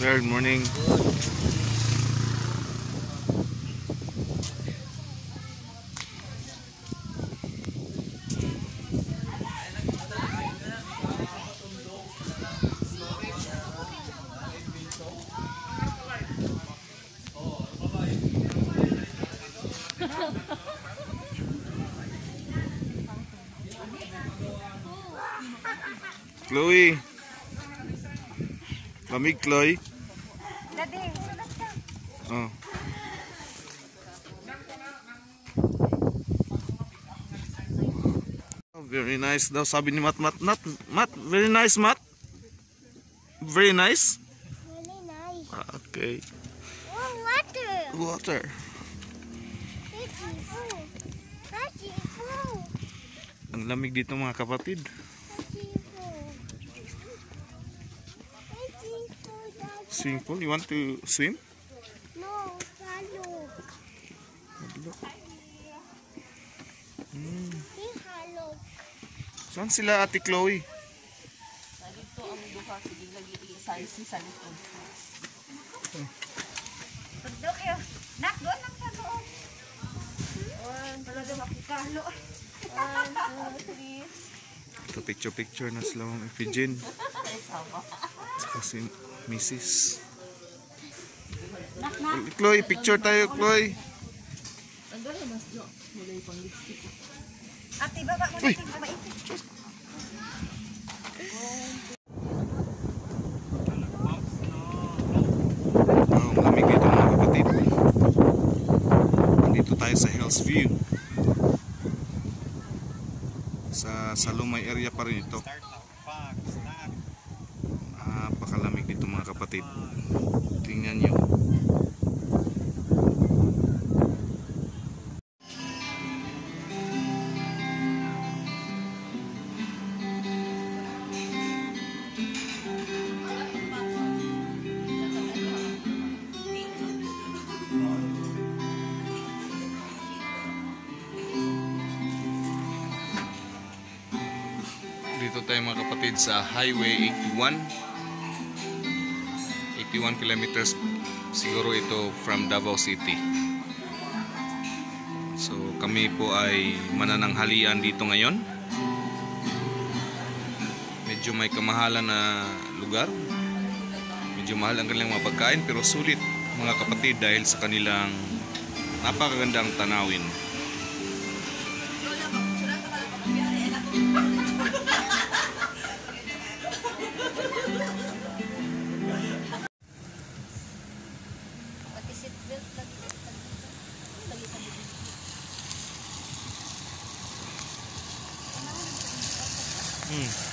Sir, good morning. Chloe. Lamig, Chloe. Daddy, sulat ka. Oh. Oh, Very nice daw sabi ni Mat Mat Mat Mat very nice Mat Very nice Really nice. Ah, Okay Oh, water. Water. Ang lamig dito mga kapatid Swimming pool You want to swim? no, hollow. Hey, hollow. Saan sila ate Chloe? Dito ang duha sige lagi i-size sa likod. Tugdok yun. Nak, doon lang sa doon. One, talaga makikalo. One, two, three. Ito picture picture na sila mga Eugene Ay, sama. Saka si Mrs. Chloe picture tayo Chloe. Ate, baba mo natin. Oh, ang lamig dito mga kapatid. Nandito tayo sa Hills View. Sa Salumay area pa rin ito. Napakalamig dito mga kapatid. Tingnan nyo. Dito tayo mga kapatid sa Highway 81. 81 kilometers siguro ito from Davao City. So kami po ay manananghalian dito ngayon. Medyo may kamahalan na lugar. Medyo mahal ang kanilang mga pagkain pero sulit mga kapatid dahil sa kanilang napakagandang tanawin. Pati seatbelt lagi. Lagi sa bibig. Hmm.